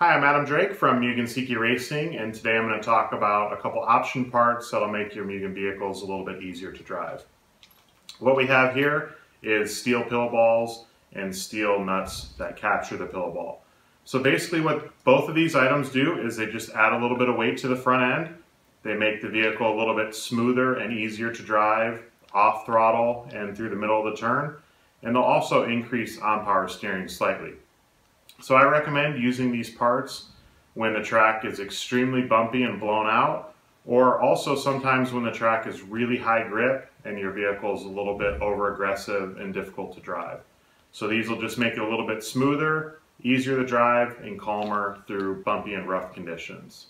Hi, I'm Adam Drake from Mugen Seiki Racing, and today I'm going to talk about a couple option parts that'll make your Mugen vehicles a little bit easier to drive. What we have here is steel pillow balls and steel nuts that capture the pillow ball. So basically what both of these items do is they just add a little bit of weight to the front end. They make the vehicle a little bit smoother and easier to drive off throttle and through the middle of the turn. And they'll also increase on-power steering slightly. So I recommend using these parts when the track is extremely bumpy and blown out, or also sometimes when the track is really high grip and your vehicle is a little bit over aggressive and difficult to drive. So these will just make it a little bit smoother, easier to drive, and calmer through bumpy and rough conditions.